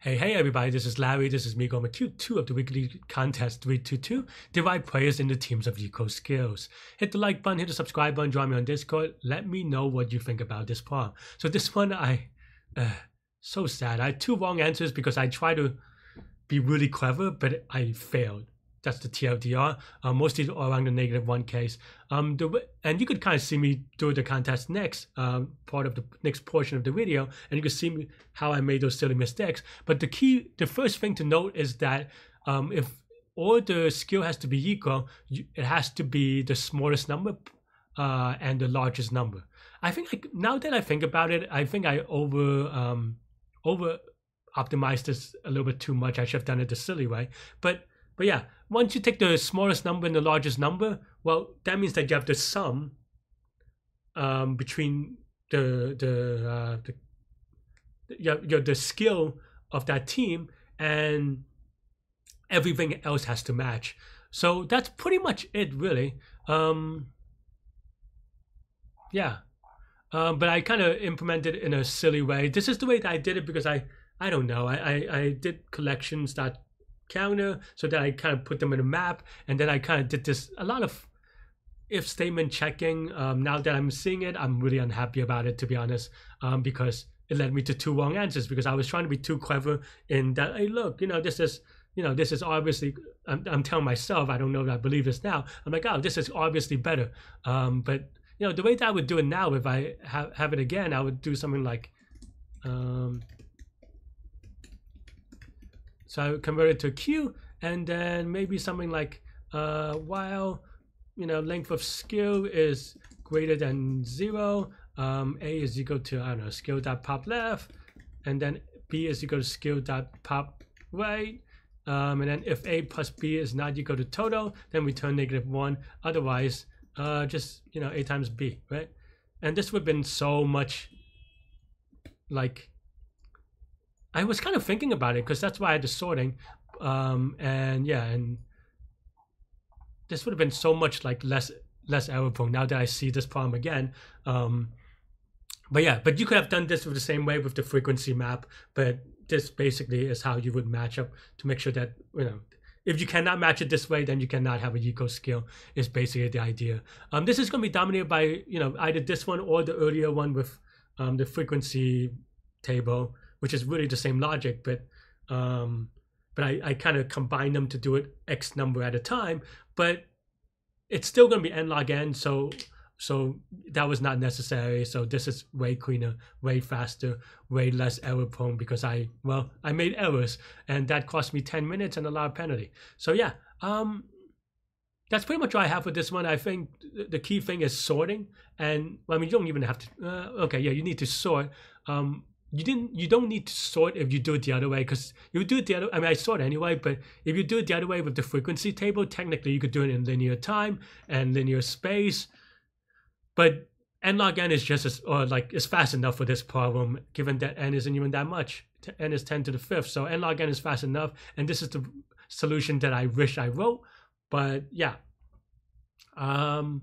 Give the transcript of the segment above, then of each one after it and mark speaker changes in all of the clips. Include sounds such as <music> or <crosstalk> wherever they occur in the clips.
Speaker 1: Hey, hey everybody, this is Larry. This is me going with Q2 of the weekly contest 322. Divide players into teams of equal skills. Hit the like button, hit the subscribe button, join me on Discord. Let me know what you think about this problem. So this one, I, uh, so sad. I had two wrong answers because I tried to be really clever, but I failed. That's the TLDR, uh, mostly around the negative one case. Um, the, and you could kind of see me do the contest next, um, part of the next portion of the video, and you can see me, how I made those silly mistakes. But the key, the first thing to note is that um, if all the skill has to be equal, you, it has to be the smallest number uh, and the largest number. I think like, now that I think about it, I think I over um, over optimized this a little bit too much. I should have done it the silly way, but but yeah, once you take the smallest number and the largest number, well, that means that you have the sum um, between the the uh, the the skill of that team and everything else has to match. So that's pretty much it, really. Um, yeah, um, but I kind of implemented it in a silly way. This is the way that I did it because I I don't know. I I, I did collections that counter so that I kind of put them in a map and then I kind of did this a lot of if statement checking um, now that I'm seeing it I'm really unhappy about it to be honest um, because it led me to two wrong answers because I was trying to be too clever in that hey look you know this is you know this is obviously I'm, I'm telling myself I don't know if I believe this now. I'm like oh this is obviously better. Um, but you know the way that I would do it now if I ha- have it again I would do something like um, so I convert it to Q and then maybe something like uh, while you know length of skill is greater than zero, um, A is equal to I don't know skill dot pop left, and then B is equal to skill dot pop right. Um, and then if A plus B is not equal to total, then we turn negative one. Otherwise, uh, just you know A times B, right? And this would have been so much like I was kind of thinking about it because that's why I had the sorting. Um, and yeah, and this would have been so much like less less error prone now that I see this problem again. Um, but yeah, but you could have done this the same way with the frequency map, but this basically is how you would match up to make sure that, you know, if you cannot match it this way, then you cannot have a eco skill is basically the idea. Um, this is going to be dominated by, you know, either this one or the earlier one with um, the frequency table which is really the same logic, but um, but I, I kind of combine them to do it x number at a time. But it's still going to be n log n, so so that was not necessary. So this is way cleaner, way faster, way less error prone because I well I made errors and that cost me ten minutes and a lot of penalty. So yeah, um, that's pretty much what I have for this one. I think the key thing is sorting, and well, I mean you don't even have to. Uh, okay, yeah, you need to sort. Um, you didn't you don't need to sort if you do it the other way because you do it the other I mean I sort anyway but if you do it the other way with the frequency table technically you could do it in linear time and linear space. But n log n is just as or like is fast enough for this problem given that n isn't even that much. N is 10 to the fifth so n log n is fast enough and this is the solution that I wish I wrote but yeah. Um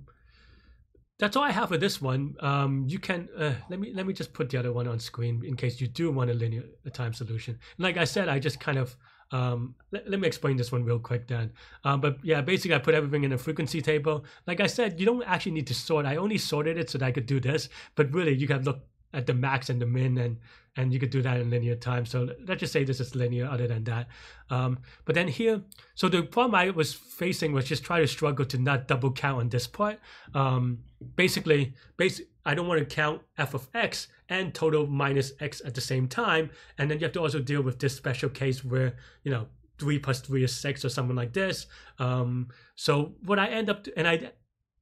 Speaker 1: that's all I have for this one. Um, you can uh, let me let me just put the other one on screen in case you do want a linear time solution. Like I said, I just kind of um, let, let me explain this one real quick then. Um, but yeah, basically I put everything in a frequency table. Like I said, you don't actually need to sort. I only sorted it so that I could do this. But really, you can look at the max and the min and and you could do that in linear time. So let's just say this is linear other than that. Um, but then here, so the problem I was facing was just try to struggle to not double count on this part. Um, basically, basic, I don't want to count f of x and total minus x at the same time. And then you have to also deal with this special case where, you know, 3 plus 3 is 6 or something like this. Um, so what I end up, and I,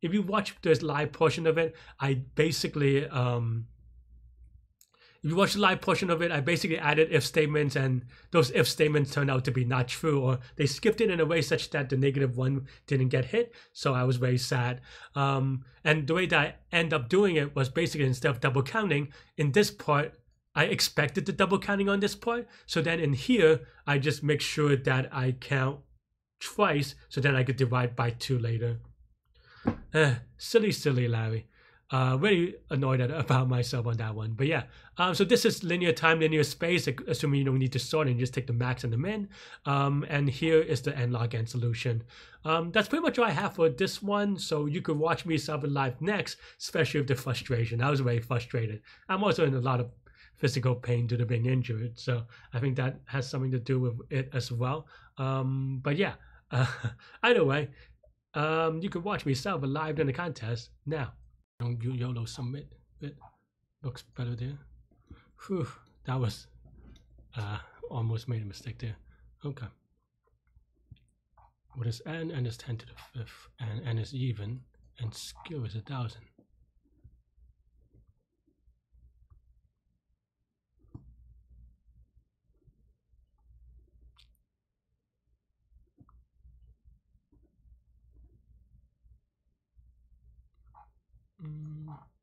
Speaker 1: if you watch this live portion of it, I basically, um, if you watch the live portion of it, I basically added if statements, and those if statements turned out to be not true, or they skipped it in a way such that the negative one didn't get hit. So I was very sad. Um, and the way that I end up doing it was basically instead of double counting in this part, I expected the double counting on this part. So then in here, I just make sure that I count twice, so then I could divide by two later. Uh, silly, silly Larry. Uh, really annoyed at, about myself on that one. But yeah, um, so this is linear time, linear space, assuming you don't need to sort and just take the max and the min. Um, and here is the n log n solution. Um, that's pretty much all I have for this one. So you could watch me solve it live next, especially with the frustration. I was very frustrated. I'm also in a lot of physical pain due to being injured. So I think that has something to do with it as well. Um, but yeah, uh, <laughs> either way, um, you could watch me solve it live in the contest now you YOLO submit, It looks better there. Whew, that was uh, almost made a mistake there. Okay. What is n? n is 10 to the 5th, and n is even, and skill is a 1000. 嗯。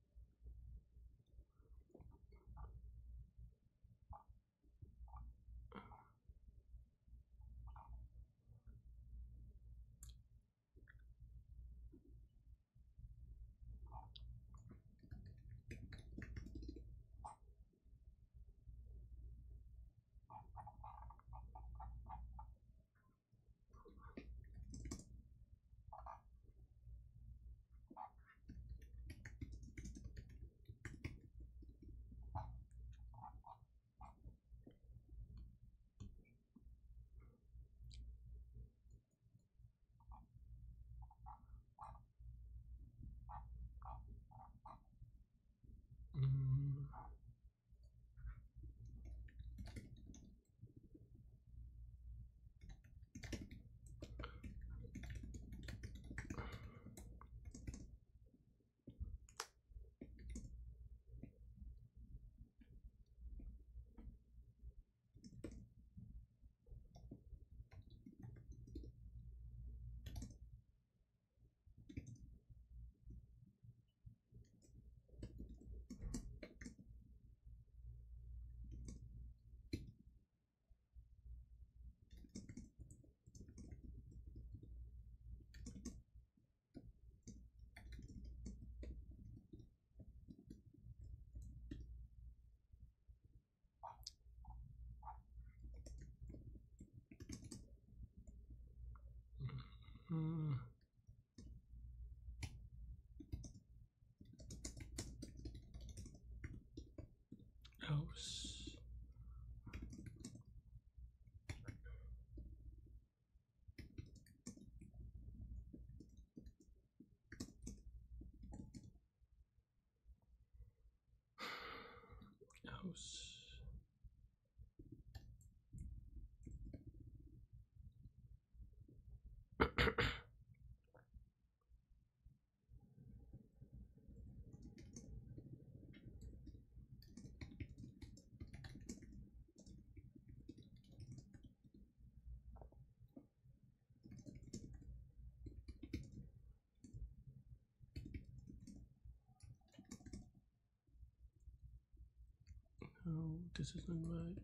Speaker 1: Else. No, this isn't right.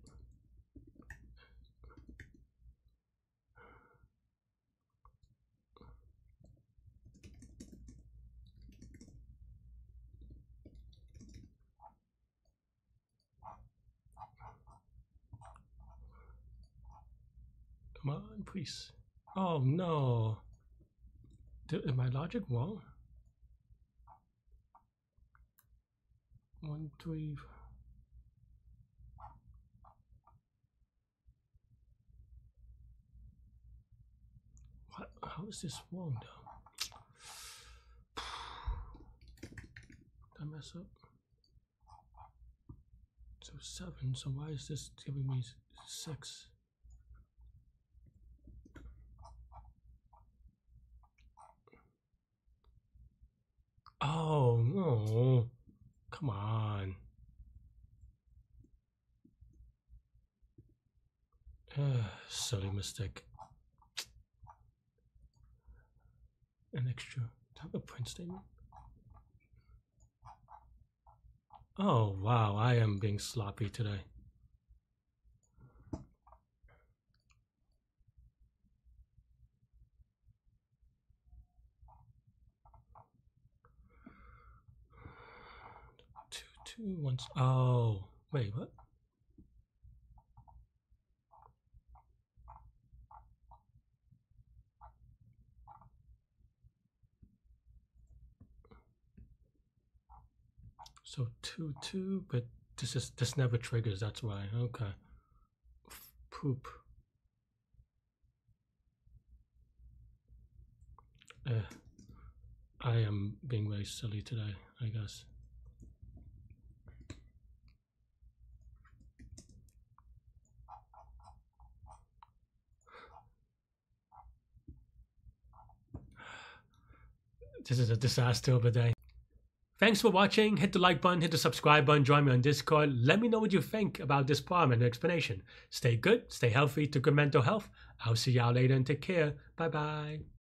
Speaker 1: Come on, please. Oh no. Did, am I logic wrong? One, three. What? How is this wrong though? <sighs> Did I mess up? So seven. So why is this giving me six? Oh no! Come on. Uh, <sighs> silly mistake. An extra type of print statement. Oh wow, I am being sloppy today. two ones. Oh, wait, what? So two two, but this is this never triggers. That's why. Okay. F- Poop. Uh, I am being very silly today. I guess. This is a disaster of a day. Thanks for watching. Hit the like button, hit the subscribe button, join me on Discord. Let me know what you think about this problem and explanation. Stay good, stay healthy, to good mental health. I'll see y'all later and take care. Bye bye.